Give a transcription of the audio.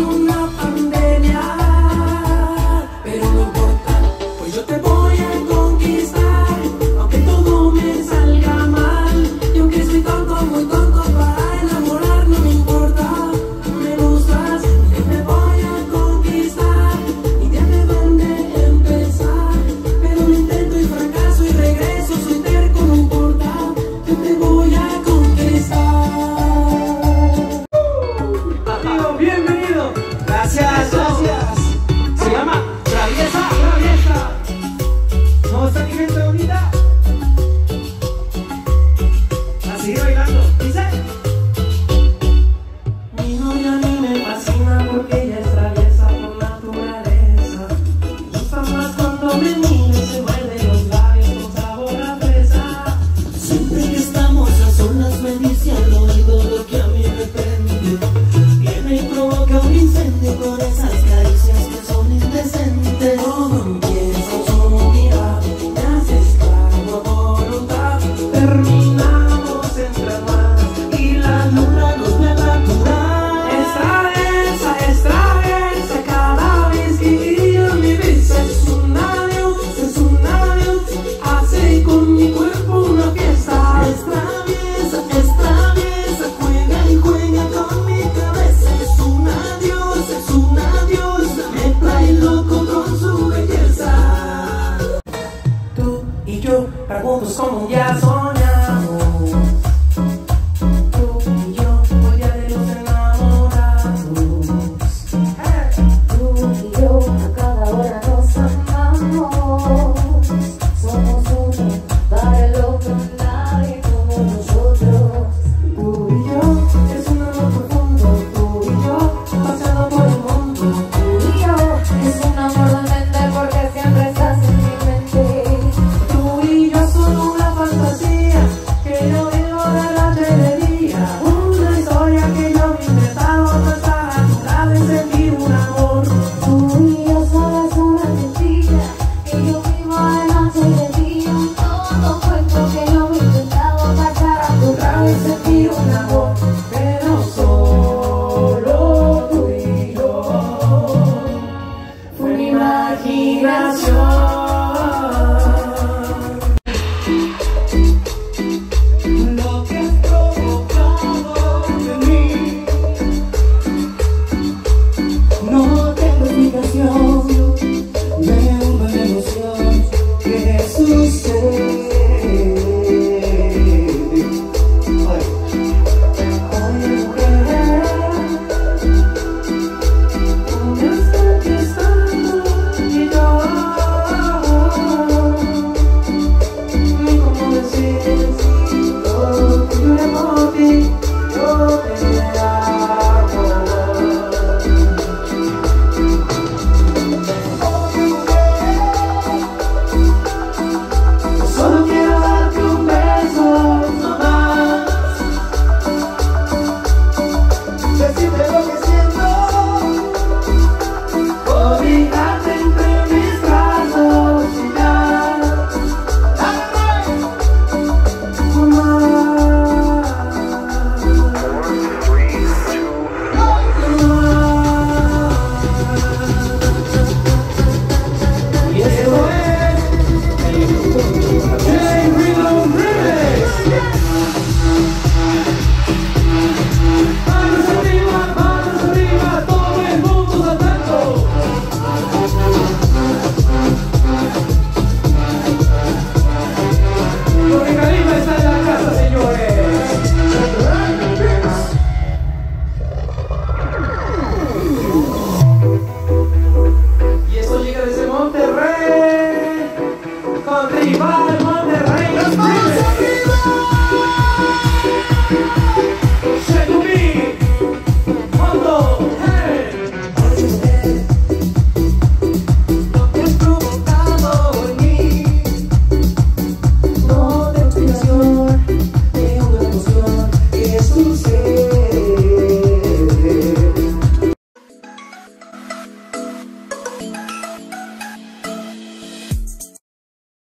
do para a condução mundial. Son